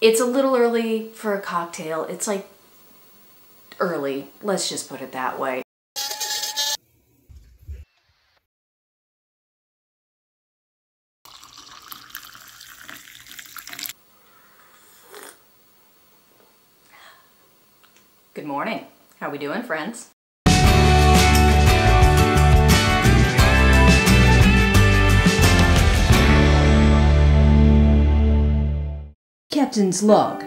It's a little early for a cocktail. It's like early. Let's just put it that way. Good morning. How we doing, friends? Captain's log.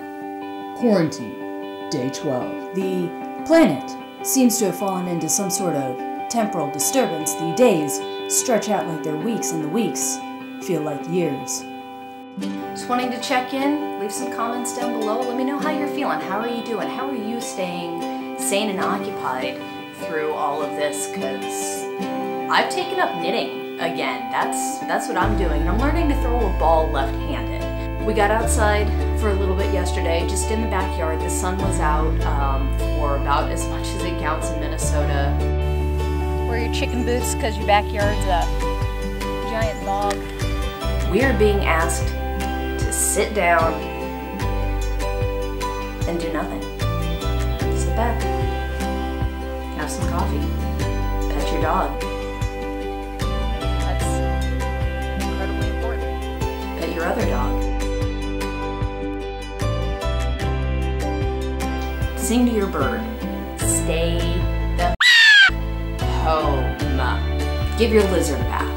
Quarantine. Day 12. The planet seems to have fallen into some sort of temporal disturbance. The days stretch out like they're weeks, and the weeks feel like years. Just wanting to check in, leave some comments down below. Let me know how you're feeling. How are you doing? How are you staying sane and occupied through all of this? Because I've taken up knitting again. That's that's what I'm doing. I'm learning to throw a ball left-handed. We got outside for a little bit yesterday, just in the backyard. The sun was out um, for about as much as it counts in Minnesota. Wear your chicken boots because your backyard's a giant bog. We are being asked to sit down and do nothing. Sit back, have some coffee, pet your dog, That's incredibly important. pet your other dog. Sing to your bird. Stay the home. Give your lizard a bath.